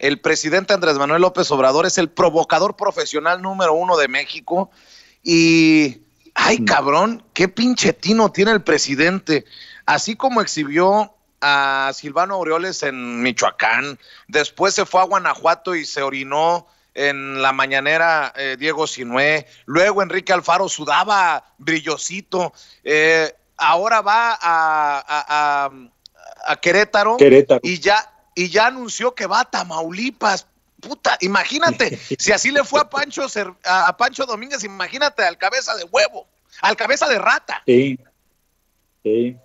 el presidente Andrés Manuel López Obrador es el provocador profesional número uno de México y, ay mm. cabrón, qué pinche tino tiene el presidente. Así como exhibió a Silvano Aureoles en Michoacán, después se fue a Guanajuato y se orinó en la mañanera eh, Diego Sinué, luego Enrique Alfaro sudaba brillosito, eh, ahora va a, a, Querétaro, y ya y ya anunció que va a Tamaulipas. Puta, imagínate, si así le fue a Pancho a Pancho Domínguez, imagínate al cabeza de huevo, al cabeza de rata. Sí. Sí.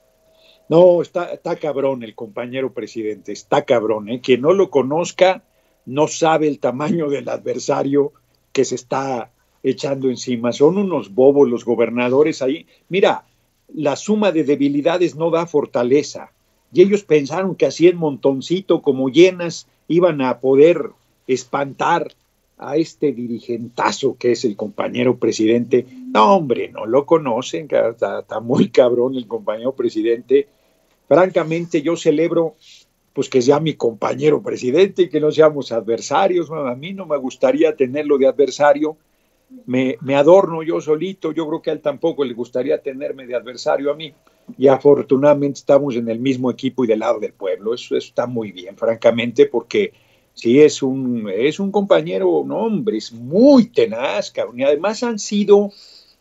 No, está, está cabrón el compañero presidente, está cabrón. ¿eh? Quien no lo conozca no sabe el tamaño del adversario que se está echando encima. Son unos bobos los gobernadores ahí. Mira, la suma de debilidades no da fortaleza. Y ellos pensaron que así en montoncito, como llenas, iban a poder espantar a este dirigentazo que es el compañero presidente. No, hombre, no lo conocen, está, muy cabrón el compañero presidente. Francamente, yo celebro pues que sea mi compañero presidente y que no seamos adversarios. a mí no me gustaría tenerlo de adversario. Me, adorno yo solito, yo creo que a él tampoco le gustaría tenerme de adversario a mí. Y afortunadamente estamos en el mismo equipo y del lado del pueblo. Eso, está muy bien, francamente, porque sí es un, es un compañero, no, hombre, muy tenaz, cabrón. Y además han sido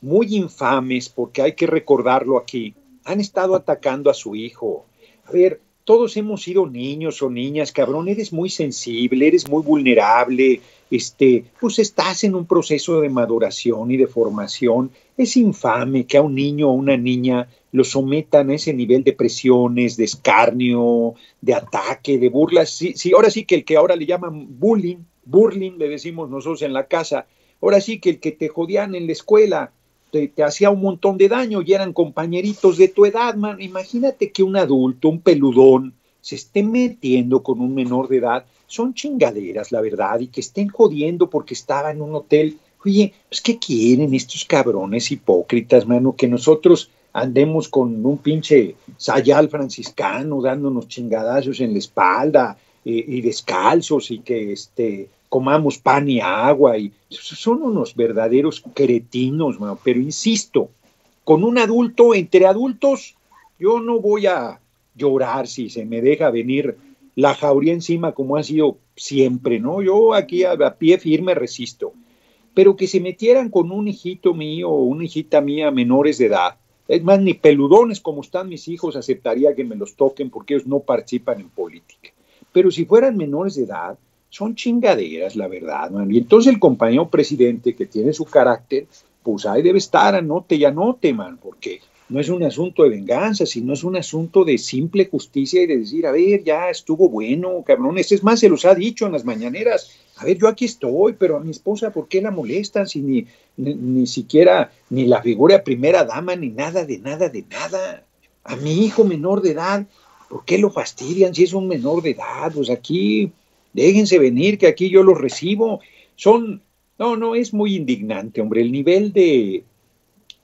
muy infames, porque hay que recordarlo aquí. Han estado atacando a su hijo. A ver, todos hemos sido niños o niñas, cabrón, eres muy sensible, eres muy vulnerable, este, pues estás en un proceso de maduración y de formación. Es infame que a un niño o una niña lo sometan a ese nivel de presiones, de escarnio, de ataque, de burlas. Sí, sí, ahora sí que el que ahora le llaman bullying, bullying le decimos nosotros en la casa, ahora sí que el que te jodían en la escuela, te, hacía un montón de daño y eran compañeritos de tu edad, man. Imagínate que un adulto, un peludón, se esté metiendo con un menor de edad. Son chingaderas, la verdad, y que estén jodiendo porque estaba en un hotel. Oye, pues ¿qué quieren estos cabrones hipócritas, mano? Que nosotros andemos con un pinche sayal franciscano dándonos chingadazos en la espalda eh, y descalzos y que este comamos pan y agua, y son unos verdaderos cretinos, pero insisto, con un adulto, entre adultos, yo no voy a llorar si se me deja venir la jauría encima como ha sido siempre, ¿no? Yo aquí a, pie firme resisto, pero que se metieran con un hijito mío o una hijita mía menores de edad, es más, ni peludones como están mis hijos aceptaría que me los toquen porque ellos no participan en política. Pero si fueran menores de edad, son chingaderas, la verdad, man. Y entonces el compañero presidente que tiene su carácter, pues ahí debe estar, anote y anote, man, porque no es un asunto de venganza, sino es un asunto de simple justicia y de decir, a ver, ya estuvo bueno, cabrón. Este es más, se los ha dicho en las mañaneras. A ver, yo aquí estoy, pero a mi esposa, ¿por qué la molestan si ni, ni, siquiera, ni la figura primera dama, ni nada de nada de nada? A mi hijo menor de edad, ¿por qué lo fastidian si es un menor de edad? Pues aquí déjense venir, que aquí yo los recibo. Son, no, no, es muy indignante, hombre, el nivel de,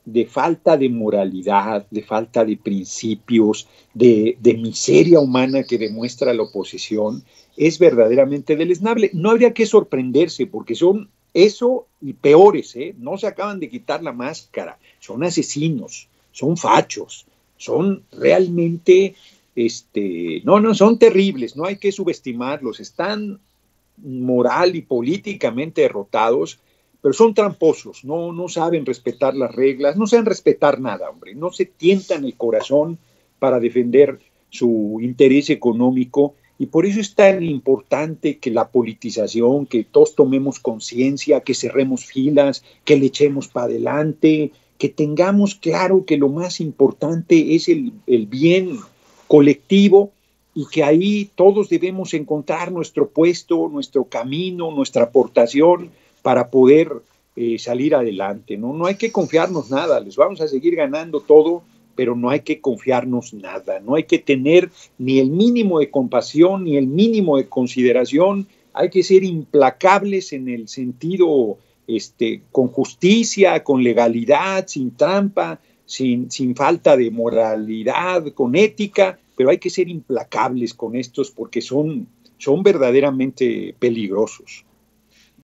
de falta de moralidad, de falta de principios, de, de, miseria humana que demuestra la oposición, es verdaderamente deleznable. No habría que sorprenderse porque son eso y peores, ¿eh? no se acaban de quitar la máscara, son asesinos, son fachos, son realmente este, no, no, son terribles, no hay que subestimarlos, están moral y políticamente derrotados, pero son tramposos, no, no saben respetar las reglas, no saben respetar nada, hombre, no se tientan el corazón para defender su interés económico y por eso es tan importante que la politización, que todos tomemos conciencia, que cerremos filas, que le echemos para adelante, que tengamos claro que lo más importante es el, el bien colectivo y que ahí todos debemos encontrar nuestro puesto, nuestro camino, nuestra aportación para poder eh, salir adelante. ¿no? no hay que confiarnos nada, les vamos a seguir ganando todo, pero no hay que confiarnos nada, no hay que tener ni el mínimo de compasión ni el mínimo de consideración, hay que ser implacables en el sentido este, con justicia, con legalidad, sin trampa, sin, sin falta de moralidad, con ética, pero hay que ser implacables con estos porque son, son verdaderamente peligrosos.